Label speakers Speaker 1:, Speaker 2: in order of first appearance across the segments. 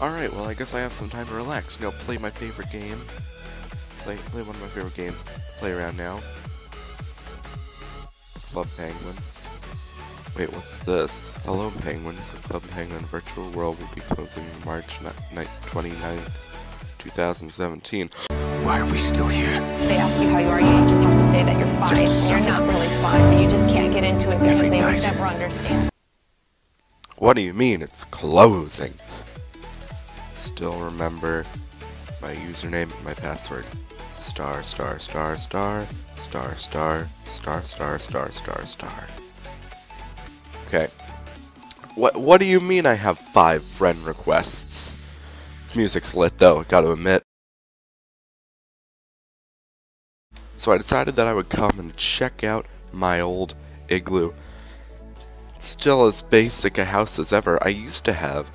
Speaker 1: Alright, well I guess I have some time to relax. You know, play my favorite game. Play, play one of my favorite games. Play around now. Club Penguin. Wait, what's this? Hello Penguins. Club Penguin Virtual World will be closing March 29th, 2017.
Speaker 2: Why are we still here?
Speaker 3: They ask you how you are, you just have to say that you're fine.
Speaker 2: Just
Speaker 3: you're not really fine, but you just can't get into it because
Speaker 2: Every
Speaker 3: they
Speaker 2: night.
Speaker 3: would never understand.
Speaker 1: What do you mean it's closing? Still remember my username my password. Star star star star star star star star star star star. Okay. What what do you mean I have five friend requests? This music's lit though, gotta admit. So I decided that I would come and check out my old igloo still as basic a house as ever. I used to have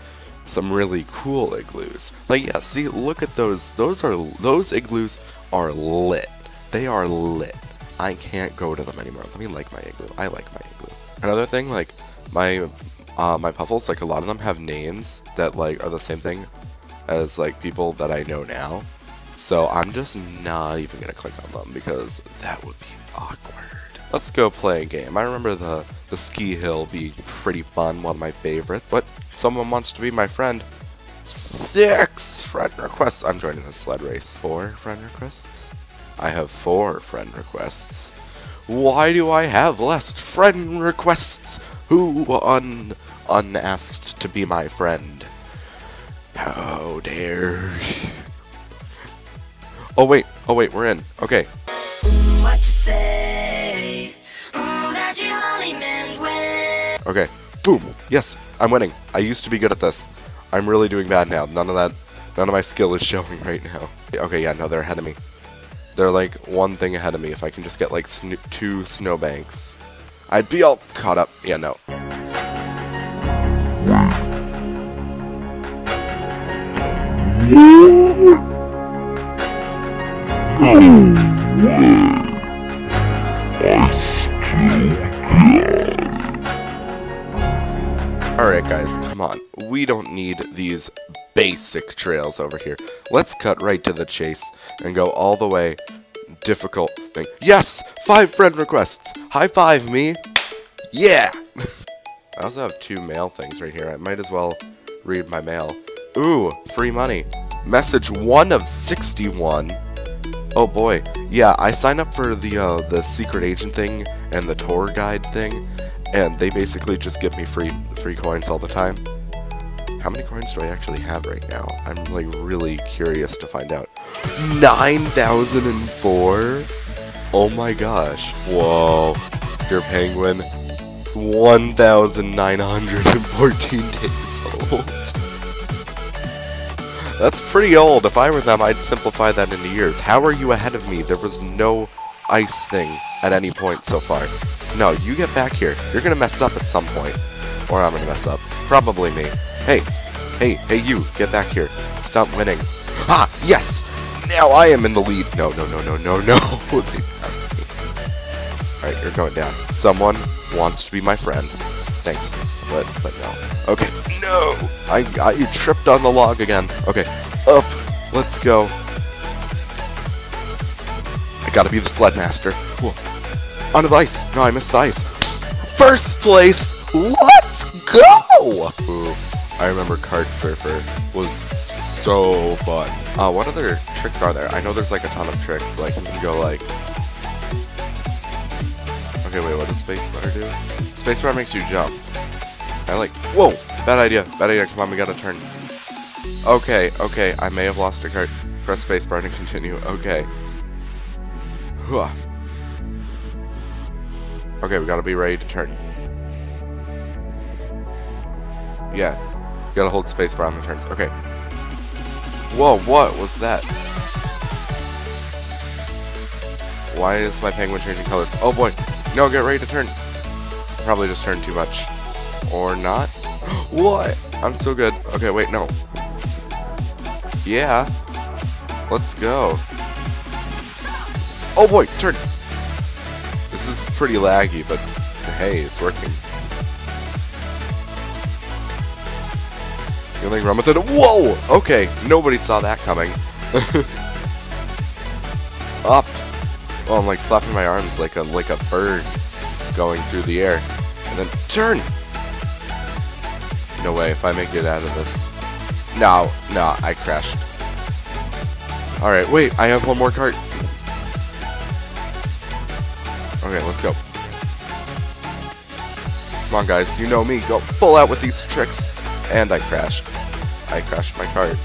Speaker 1: some really cool igloos. Like yeah, see, look at those. Those are those igloos are lit. They are lit. I can't go to them anymore. Let me like my igloo. I like my igloo. Another thing, like my uh, my puffles, like a lot of them have names that like are the same thing as like people that I know now. So I'm just not even gonna click on them because that would be awkward. Let's go play a game. I remember the, the ski hill being pretty fun, one of my favorites. But someone wants to be my friend. Six friend requests. I'm joining the sled race. Four friend requests? I have four friend requests. Why do I have less friend requests? Who un unasked to be my friend? How dare Oh wait, oh wait, we're in. Okay. Okay. Boom. Yes, I'm winning. I used to be good at this. I'm really doing bad now. None of that, none of my skill is showing right now. Okay, yeah, no, they're ahead of me. They're like one thing ahead of me. If I can just get like sn two snowbanks, I'd be all caught up. Yeah, no. Alright guys, come on. We don't need these basic trails over here. Let's cut right to the chase and go all the way difficult thing. Yes! Five friend requests! High five me! Yeah! I also have two mail things right here. I might as well read my mail. Ooh, free money. Message 1 of 61. Oh boy. Yeah, I signed up for the uh, the secret agent thing and the tour guide thing, and they basically just give me free coins all the time. How many coins do I actually have right now? I'm like really curious to find out. 9,004? Oh my gosh. Whoa. Your penguin. It's 1,914 days old. That's pretty old. If I were them, I'd simplify that into years. How are you ahead of me? There was no ice thing at any point so far. No, you get back here. You're gonna mess up at some point. Or I'm gonna mess up. Probably me. Hey, hey, hey you, get back here. Stop winning. Ah, yes! Now I am in the lead. No, no, no, no, no, no. Alright, you're going down. Someone wants to be my friend. Thanks. But, but no. Okay. No! I, I tripped on the log again. Okay. Up. Let's go. I gotta be the sled master. Whoa. Onto the ice. No, I missed the ice. First place. Let's go! Ooh, I remember Cart Surfer was so fun. Uh, what other tricks are there? I know there's like a ton of tricks. Like you can go like. Okay, wait. What does spacebar do? Spacebar makes you jump. I like. Whoa! Bad idea. Bad idea. Come on, we gotta turn. Okay, okay. I may have lost a cart. Press spacebar to continue. Okay. Hooah. Okay, we gotta be ready to turn. Yeah. You gotta hold spacebar on the turns. Okay. Whoa, what was that? Why is my penguin changing colors? Oh boy. No, get ready to turn. Probably just turned too much. Or not. what? I'm so good. Okay, wait, no. Yeah. Let's go. Oh boy, turn. This is pretty laggy, but hey, it's working. With it. Whoa! Okay, nobody saw that coming. Up. Oh, I'm like flapping my arms like a like a bird going through the air. And then turn! No way, if I make it out of this. No, no, I crashed. Alright, wait, I have one more cart. Okay, let's go. Come on, guys, you know me. Go full out with these tricks. And I crashed. I crashed my cart.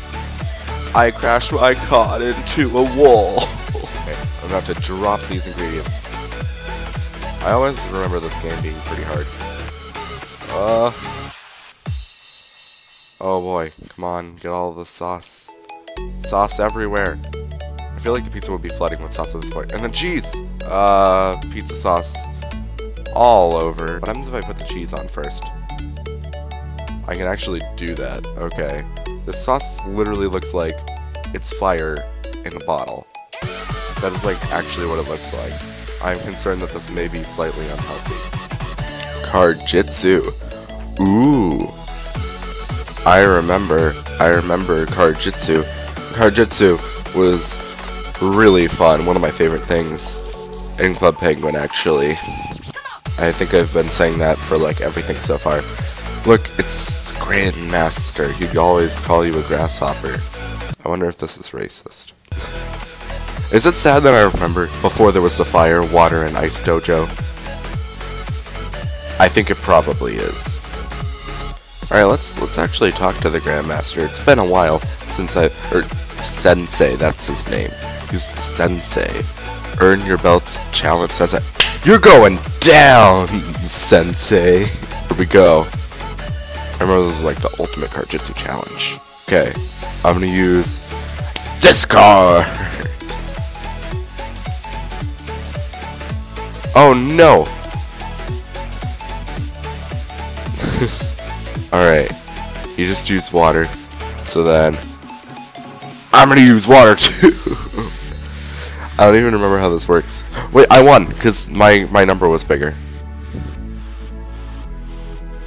Speaker 1: I crashed my cart into a wall. okay, I'm gonna have to drop these ingredients. I always remember this game being pretty hard. Uh. Oh boy, come on, get all the sauce. Sauce everywhere. I feel like the pizza would be flooding with sauce at this point. And then cheese! Uh, pizza sauce all over. What happens if I put the cheese on first? I can actually do that. Okay. The sauce literally looks like it's fire in a bottle. That is like actually what it looks like. I'm concerned that this may be slightly unhealthy. Card-Jitsu. Ooh. I remember. I remember Card-Jitsu. Card-Jitsu was really fun. One of my favorite things in Club Penguin, actually. I think I've been saying that for like everything so far. Look, it's Grandmaster. He'd always call you a grasshopper. I wonder if this is racist. Is it sad that I remember before there was the fire, water, and ice dojo? I think it probably is. Alright, let's let's actually talk to the Grandmaster. It's been a while since I or Sensei, that's his name. He's the Sensei. Earn your belts, challenge Sensei. You're going down, Sensei. Here we go. I remember this was like the ultimate Card-Jitsu challenge. Okay, I'm gonna use this card. Oh no! Alright. You just used water. So then... I'm gonna use water too! I don't even remember how this works. Wait, I won, because my, my number was bigger.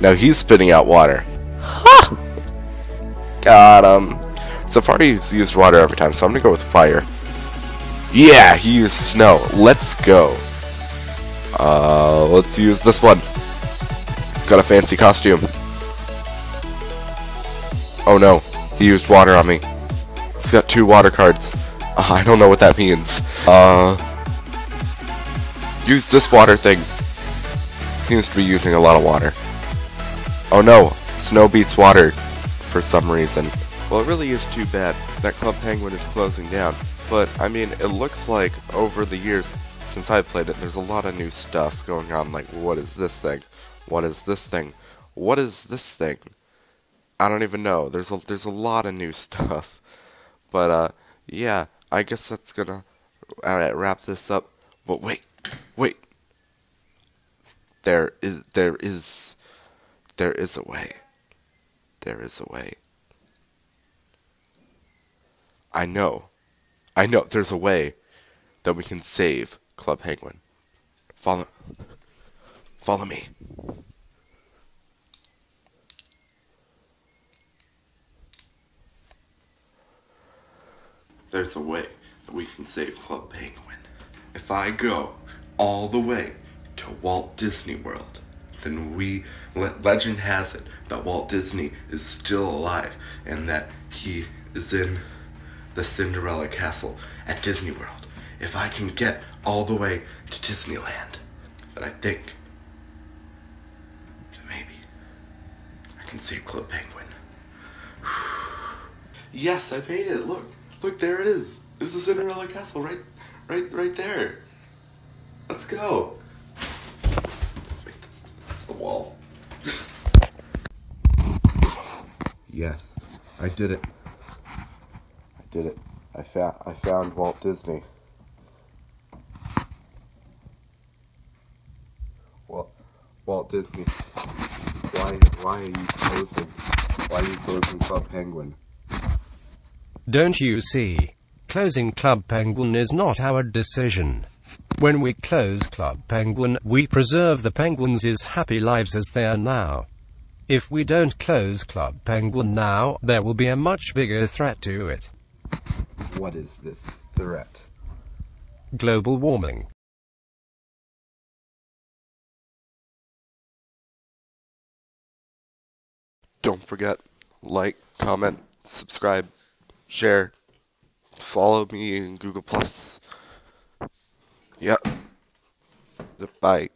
Speaker 1: Now he's spitting out water. Ha! Got him. So far he's used water every time, so I'm gonna go with fire. Yeah, he used snow. Let's go. Uh, let's use this one. Got a fancy costume. Oh no, he used water on me. He's got two water cards. Uh, I don't know what that means. Uh, use this water thing. Seems to be using a lot of water. Oh no, snow beats water for some reason. Well, it really is too bad that Club Penguin is closing down. But, I mean, it looks like over the years since I've played it, there's a lot of new stuff going on, like, what is this thing? What is this thing? What is this thing? I don't even know. There's a, there's a lot of new stuff. But, uh, yeah, I guess that's gonna wrap this up. But wait, wait. There is, there is, there is a way. There is a way. I know. I know there's a way that we can save Club Penguin. Follow Follow me. There's a way that we can save Club Penguin. If I go all the way to Walt Disney World, then we le- legend has it that Walt Disney is still alive and that he is in the Cinderella Castle at Disney World. If I can get all the way to Disneyland, then I think that maybe I can save Club Penguin. yes, I made it. Look, look, there it is. There's the Cinderella Castle right, right, right there. Let's go. Wait, that's, that's the wall. Yes, I did it. I did it. I found I found Walt Disney. Walt Walt Disney. Why why are you closing? Why are you closing Club Penguin?
Speaker 4: Don't you see? Closing Club Penguin is not our decision. When we close Club Penguin, we preserve the penguins' happy lives as they are now. If we don't close Club Penguin now, there will be a much bigger threat to it.
Speaker 1: What is this threat?
Speaker 4: Global warming.
Speaker 1: Don't forget, like, comment, subscribe, share, follow me in Google Plus. Yep. Bye.